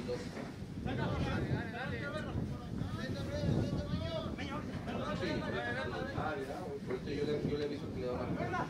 Sí. Yo le, yo le aviso que le va a.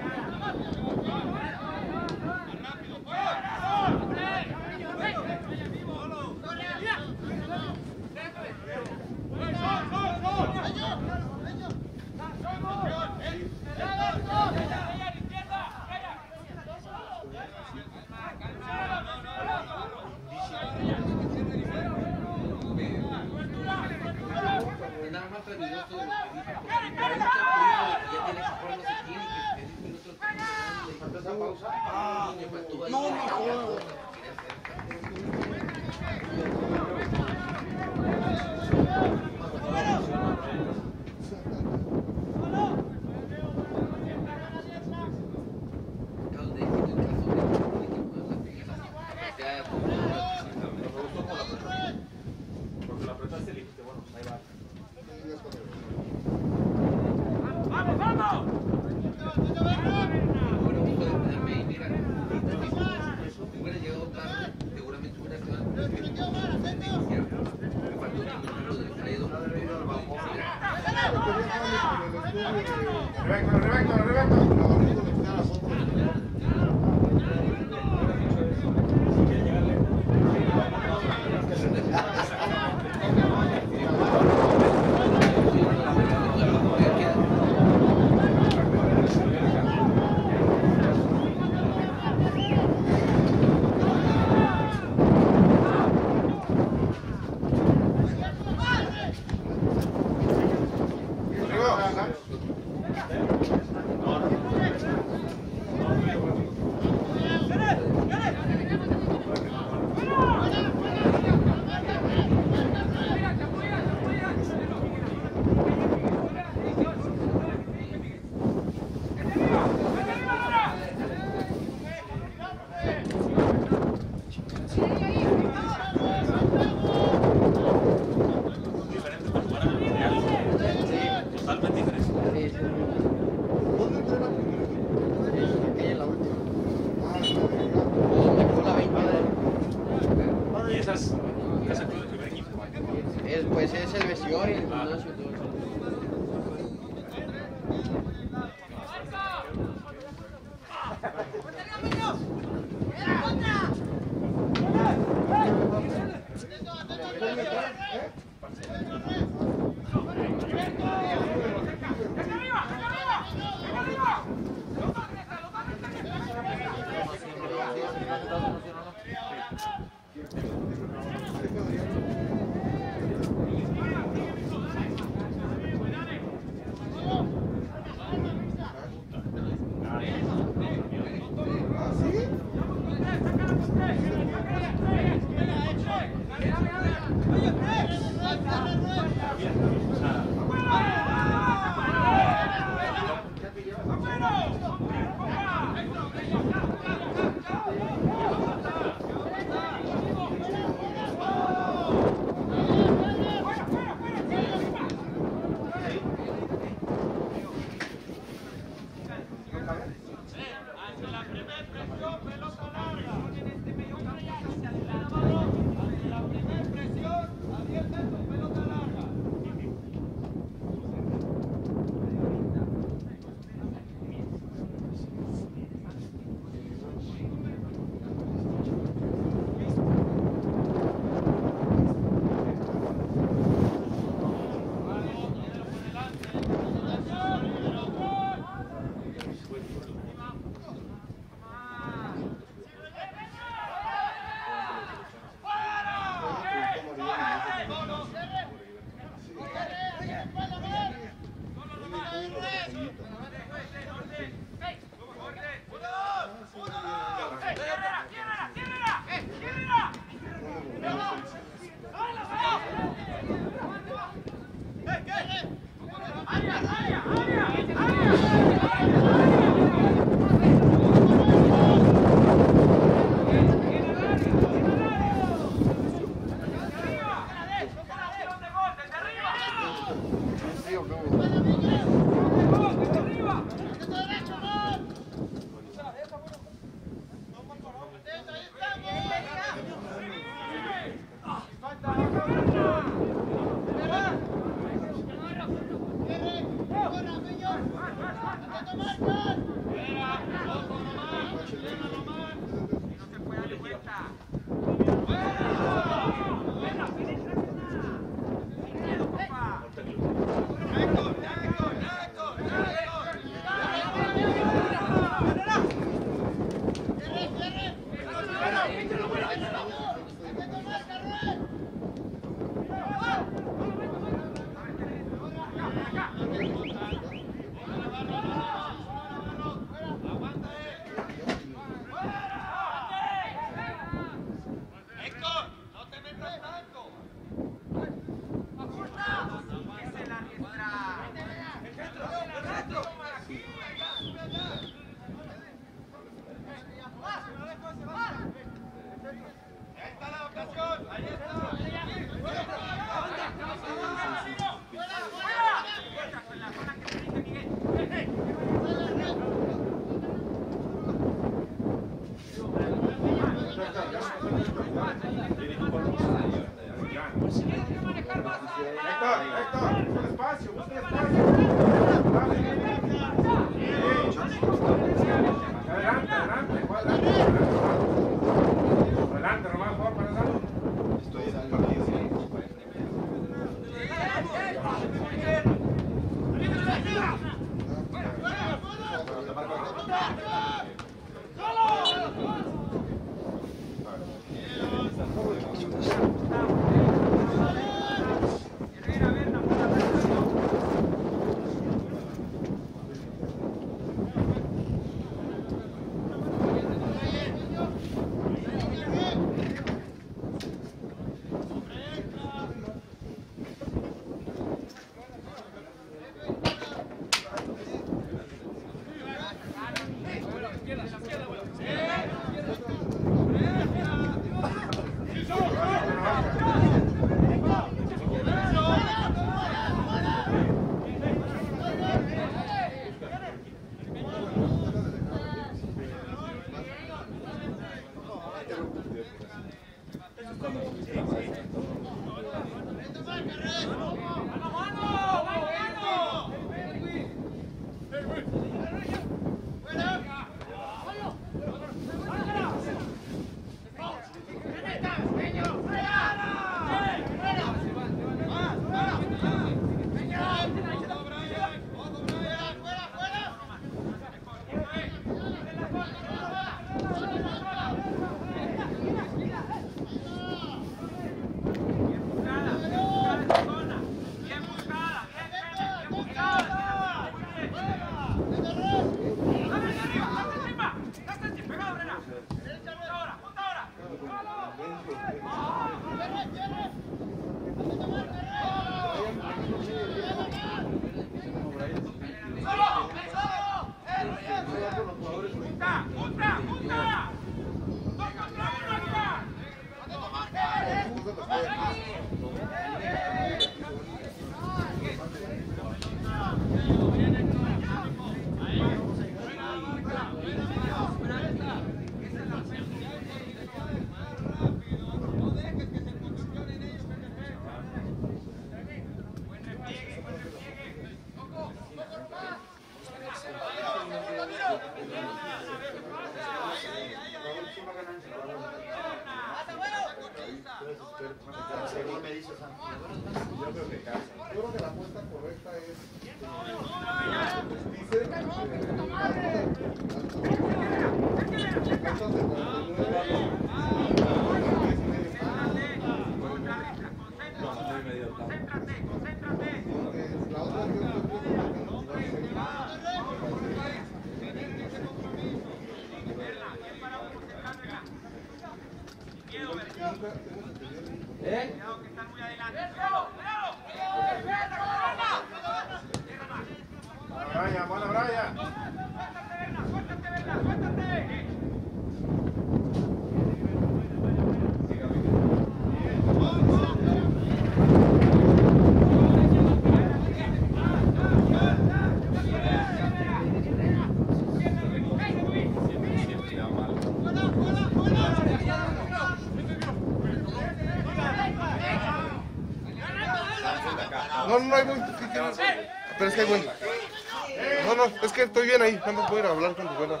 ahí, nada más voy a hablar con tu abuela.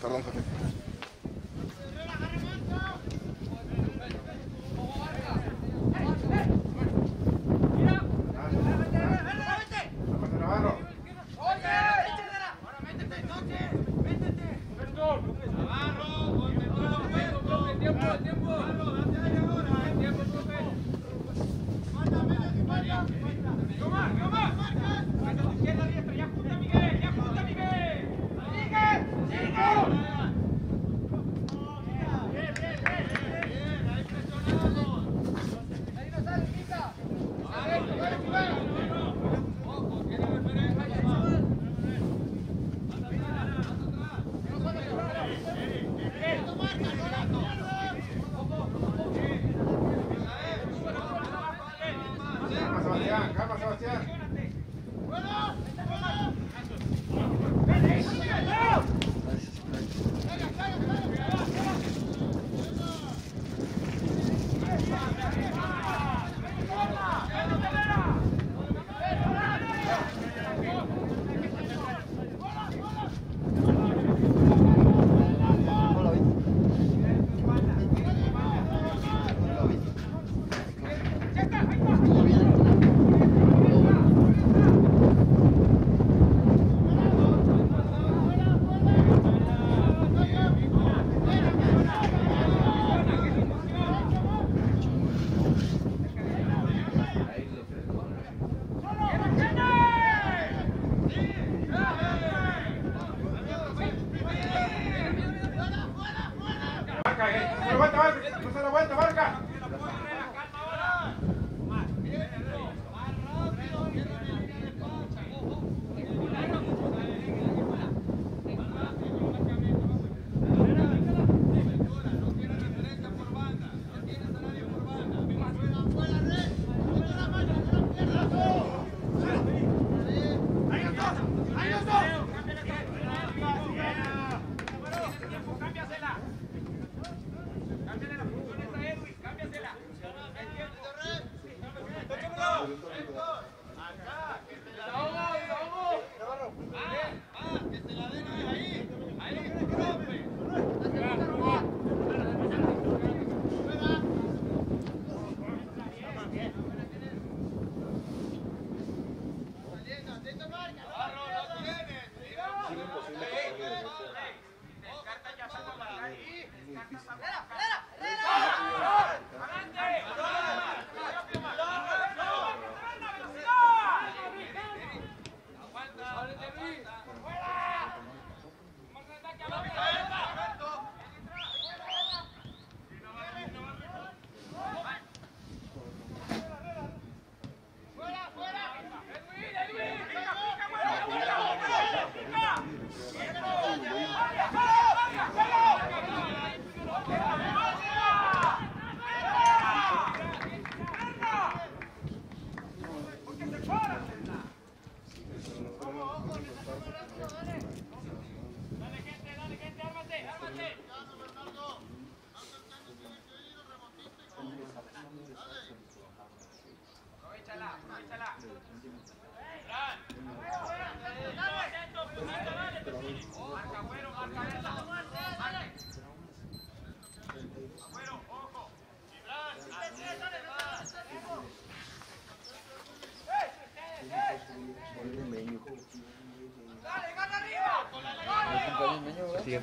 Perdón, José. Métete, métete. Tiempo, tiempo.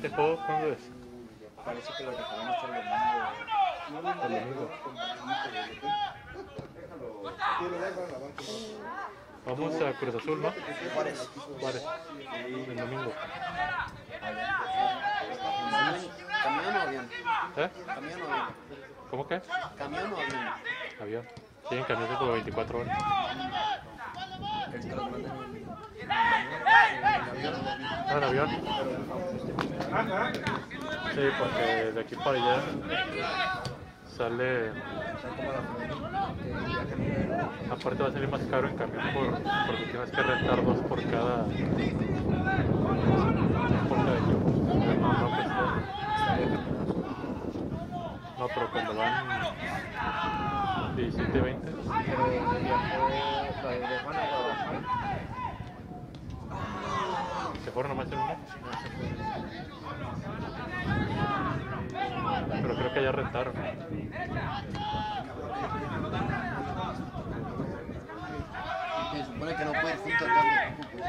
Siguiente juego cuándo es? Parece que los dejaron hasta el domingo. El domingo. Vamos a Cruz Azul, ¿no? Juárez. Juárez. El domingo. ¿Camión o avión? ¿Eh? ¿Camión o avión? ¿Cómo que? ¿Camión o avión? Avión. Sí, en camiones como 24 horas. El No, en avión. Sí, porque de aquí para allá sale. Aparte va a salir más caro en camión por, porque tienes que rentar dos por cada. por cada equipo. No, no, pues, no, pero cuando van 17, 20, Pero viajó la de Juan a Guadalajara. se fueron nomás en una. Rentaron. Se supone que no puede ir junto al cambio. pues.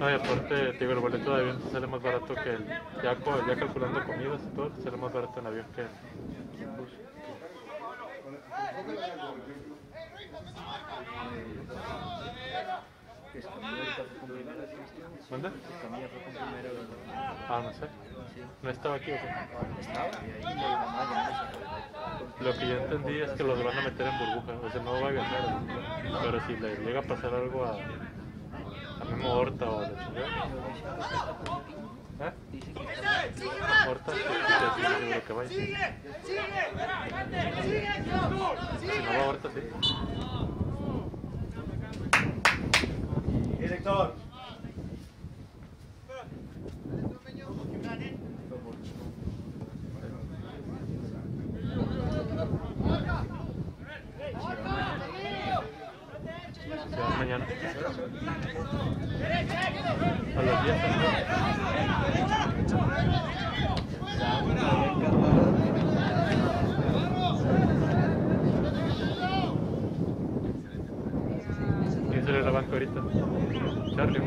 No, y aparte, te digo, el boleto de avión sale más barato que el. Ya, ya calculando comidas y todo, sale más barato en avión que en bus. Escamilla ahorita fue con primero, ¿sí viste? ¿Dónde? Ah, no sé. No estaba aquí, ¿o qué? Lo que yo entendí es que los van a meter en burbuja, o sea, no va a viajar. Pero si le llega a pasar algo a, a Memo Horta o a la chingada, ¿eh? Dice que que vaya. Sí. Director. Se mañana. A las 10 también. ¿Quién salió de la banca ahorita? ¿Charlie.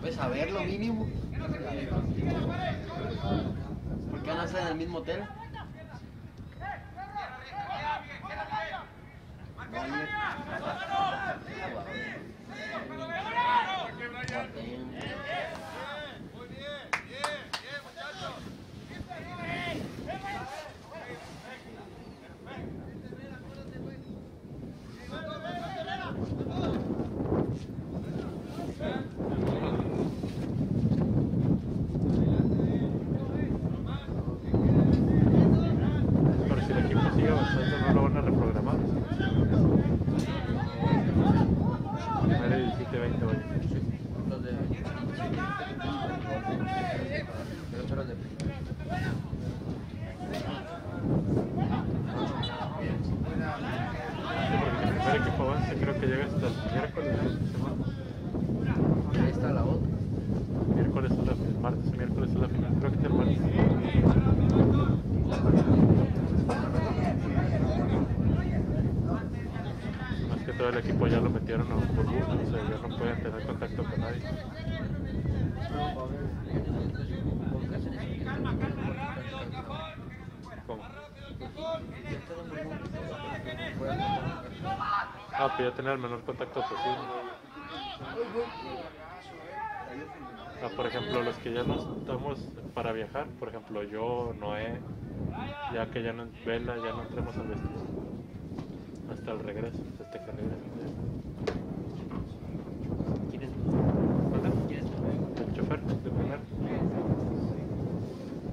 Pues a ver lo mínimo. ¿Por qué no están en el mismo hotel? Pero si el equipo sigue avanzando, no lo van a reprogramar. Primero y 17, 20, vaya. Los de. Pero los de. Sí, porque el primer equipo avance creo que llega hasta el miércoles de esta semana. Ahí está la otra. Miércoles es la el martes, miércoles es la final. Creo que es el martes. Más que todo el equipo ya lo metieron a burbuja, o sea, ya no pueden tener contacto con nadie. ¿Cómo? Ah, pues ya tener el menor contacto posible. Ah, por ejemplo, los que ya no estamos para viajar, por ejemplo, yo, Noé, ya que ya no Vela, ya no entremos al vestido. Hasta el regreso, hasta que regrese. ¿Quién es? ¿Quién es? El chofer de primero.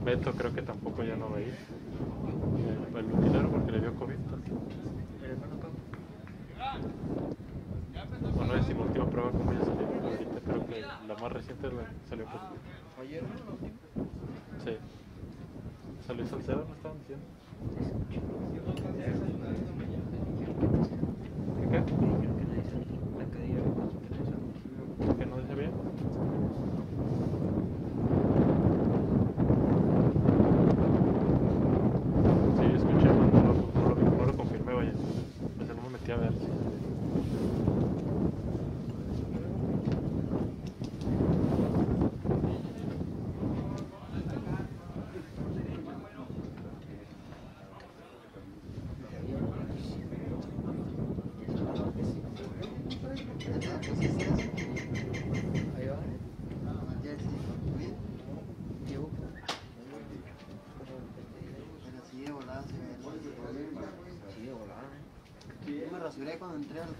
Beto creo que tampoco ya no va a ir. El, el porque le dio COVID. la más reciente la salió por... ¿Ayer? Sí. ¿Salió Salcedo? ¿No estaban diciendo? entré al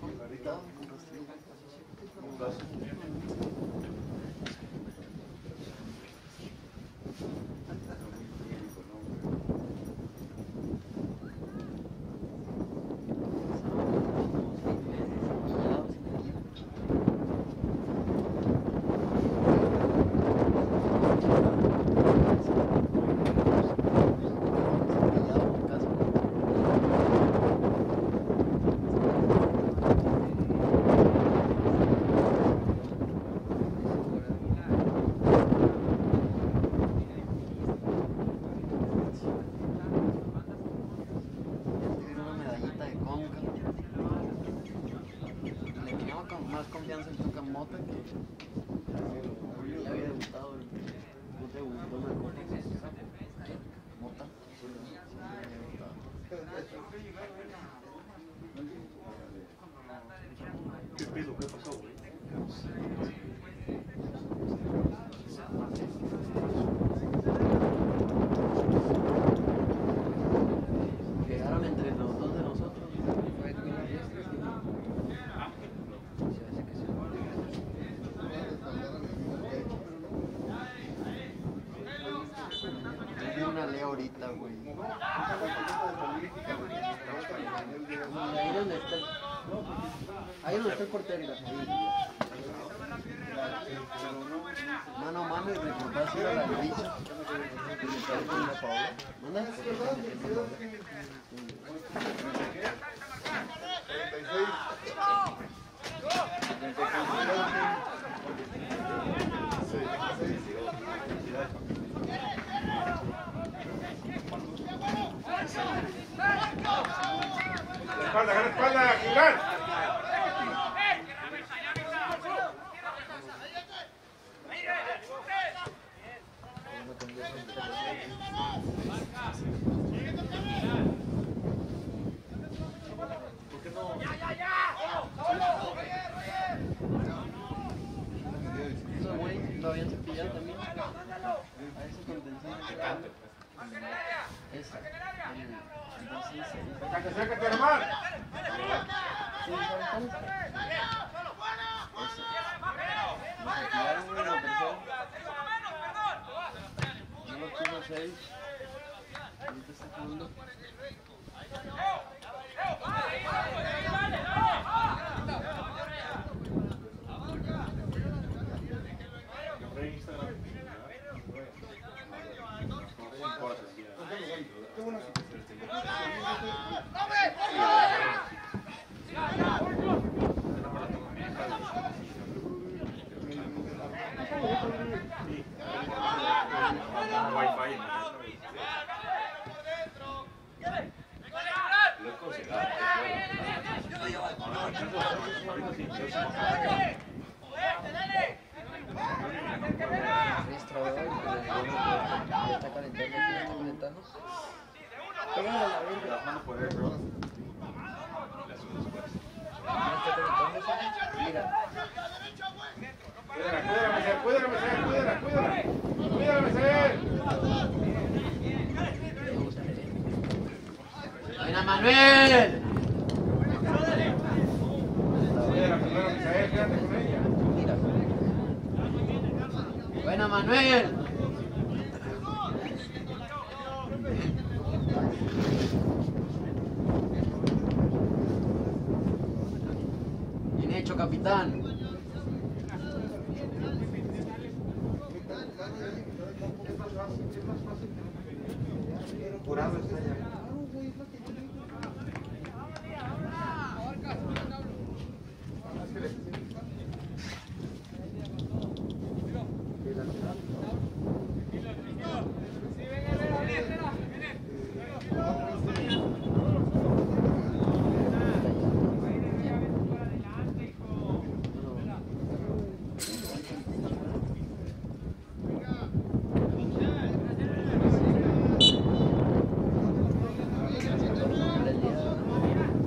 Jurado está allá.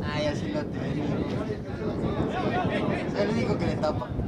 Ah, ya sí lo tengo. Soy el único que le tapa.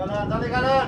Dale, galán,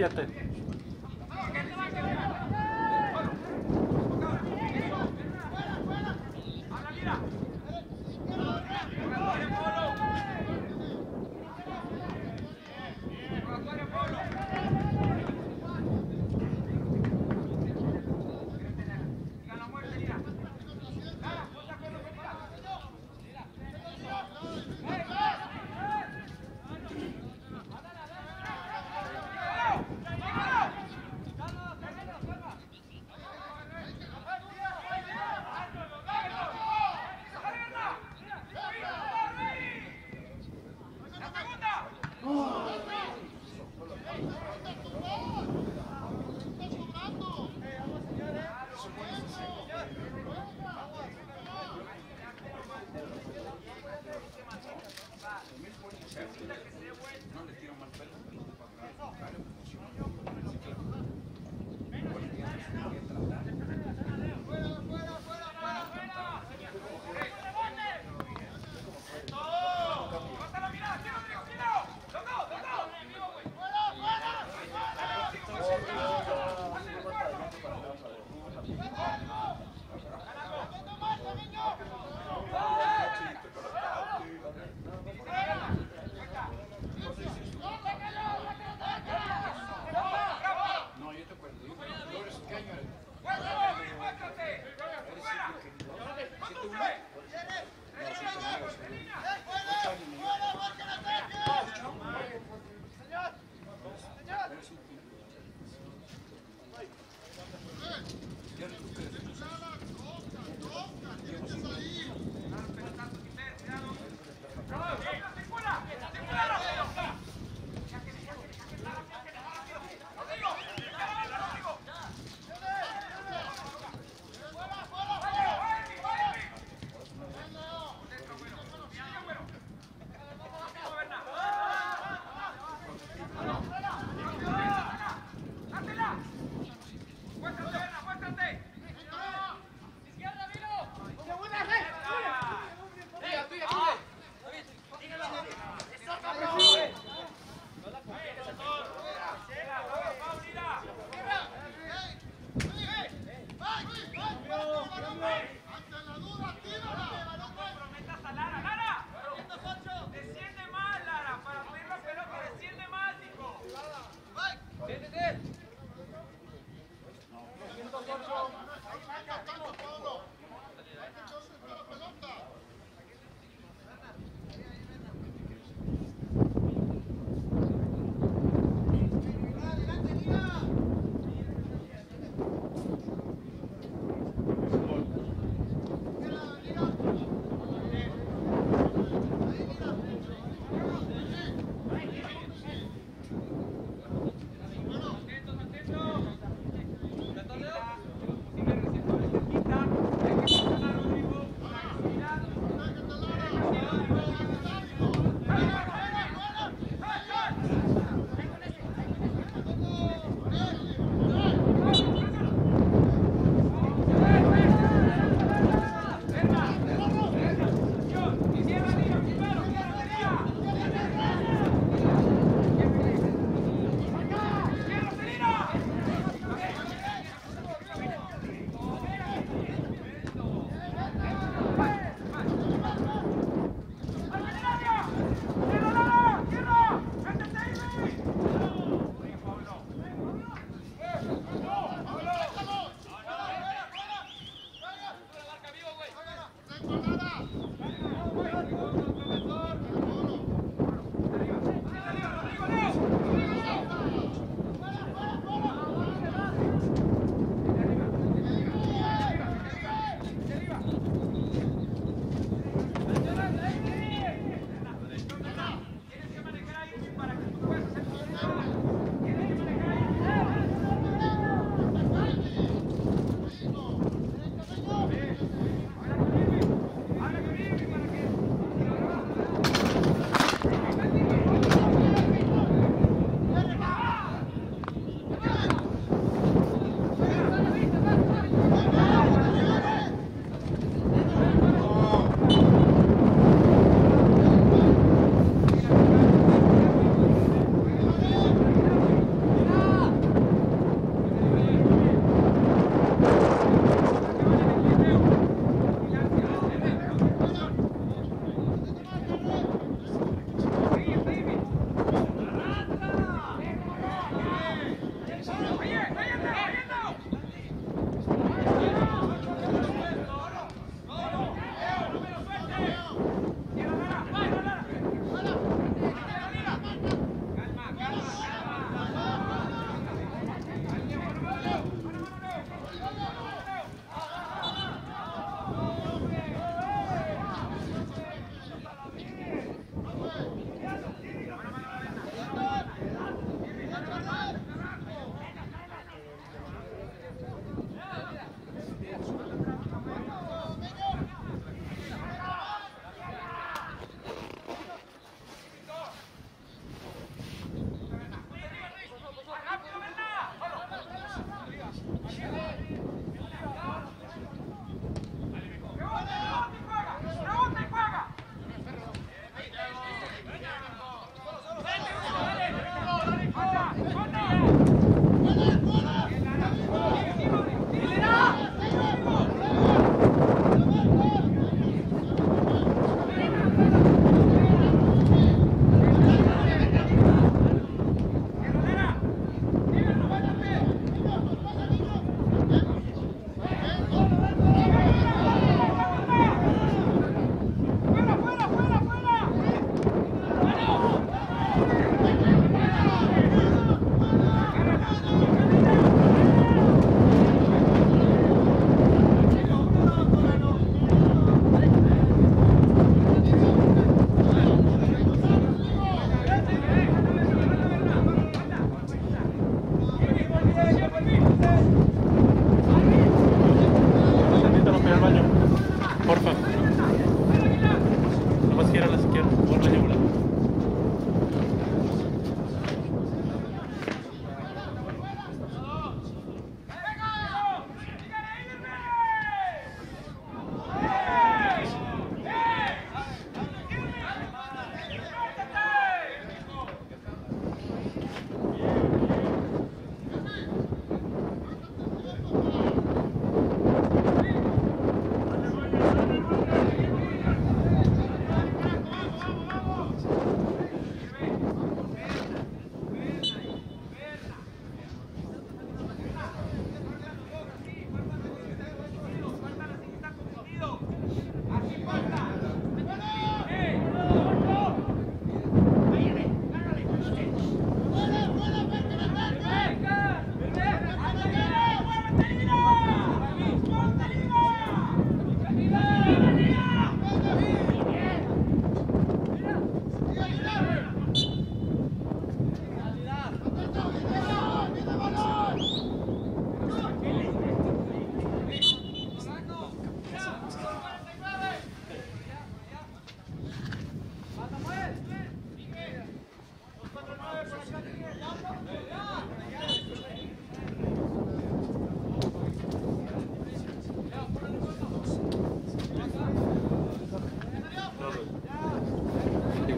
университеты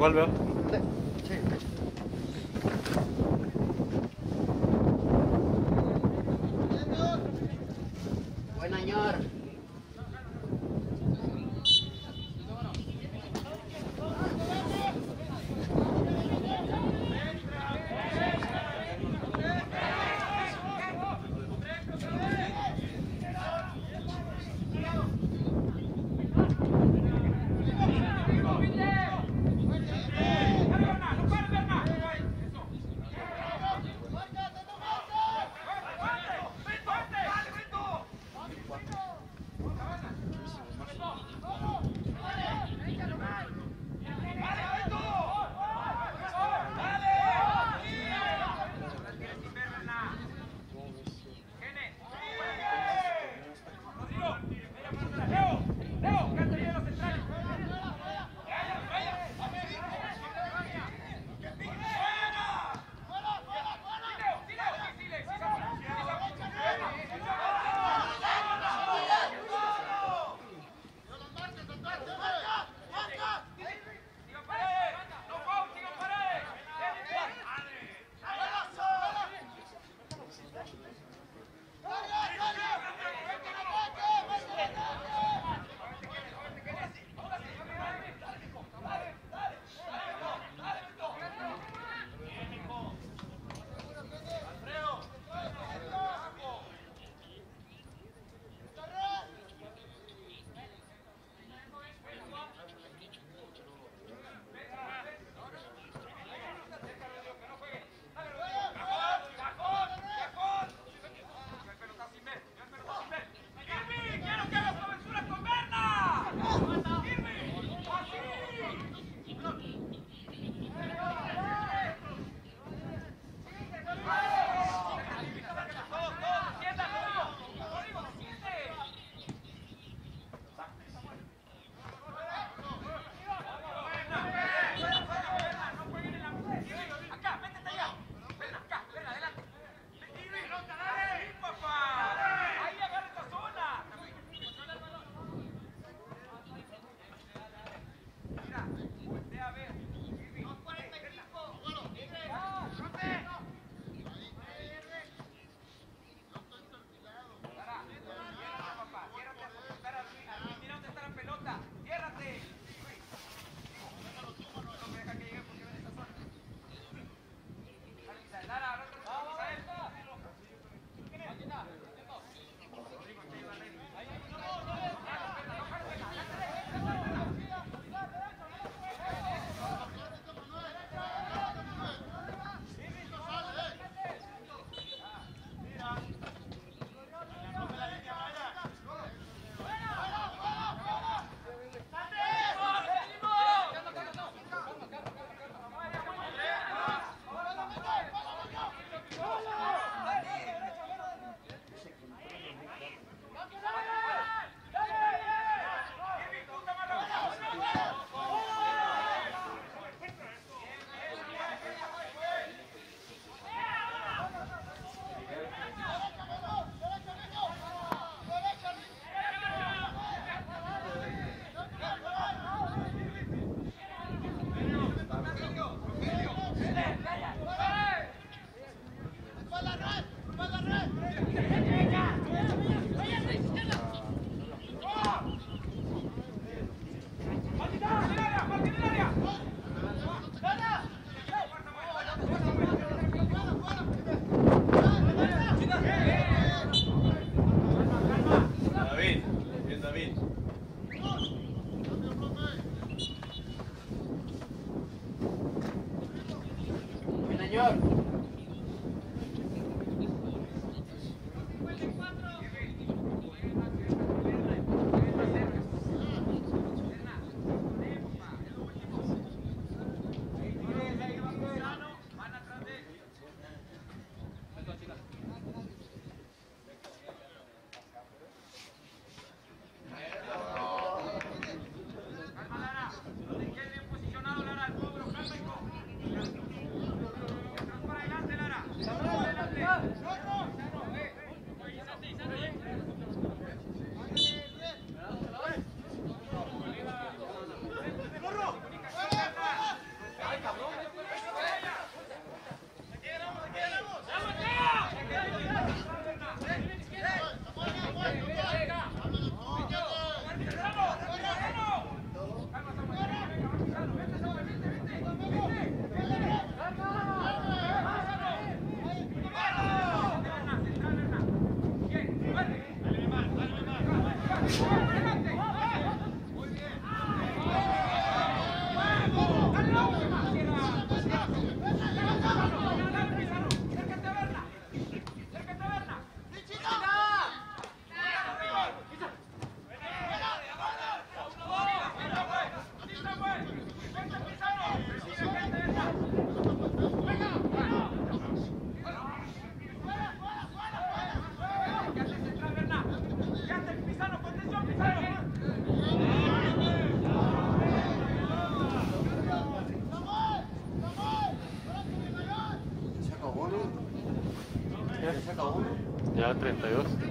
¿Cuál veo? ¿No?